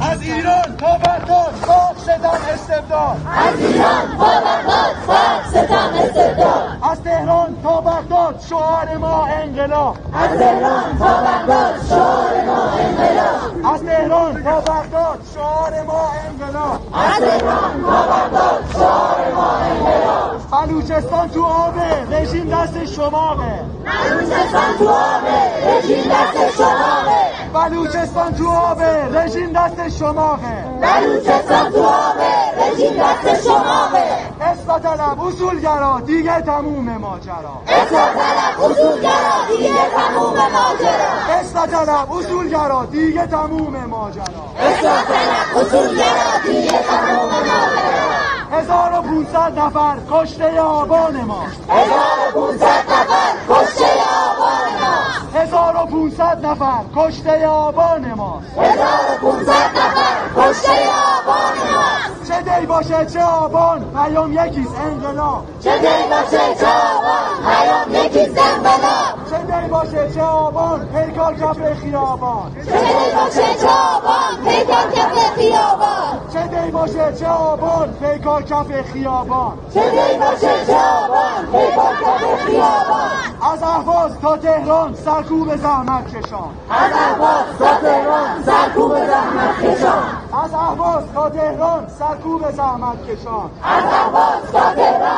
از ایران تا بغداد فقر ستم استبداد. از ایران تا بغداد فقر ستم استبداد. از تهران تا بغداد شعار ما انقلاب. از تهران تا بغداد شعار ما انقلاب. از تهران تا بغداد شعار ما انقلاب. از تهران تا بغداد شعار ما انقلاب. بلوچستان تو آبه رژیم دست شماغه. بلوچستان تو آبه رژیم دست شماغه. بلوچستان تو آبه رژیم دست شماغه. بلوچستان تو آبه رژیم دست شماغه. اصلاح طلب اصولگرا دیگه تموم ماجرا. اصلاح طلب اصولگرا دیگه تموم ماجرا. اصلاح طلب اصولگرا دیگه تموم ماجرا. اصلاح طلب اصولگرا دیگه تموم ماجرا. 1500 نفر کشته آبان ما. 1500 نفر کشته آبان ما 1500 نفر کشته آبان ما 1500 نفر کشته آبان ما چه دی باشه چه آبان پیام یکیست انقلاب. چه دی باشه چه آبان پیام یکیست انقلاب. چه دی باشه چه آبان پیکار کف خیابان. چه دی باشه چه آبان پیکار کف خیابان. چه دی باشه چه آبان پیکار کف خیابان. چه دی باشه چه آبان پیکار کف خیابان. از اهواز تا تهران سرکوب زحمت کشان. از اهواز تا تهران سرکوب زحمت کشان. از اهواز تا تهران سرکوب زحمت کشان. از اهواز تا تهران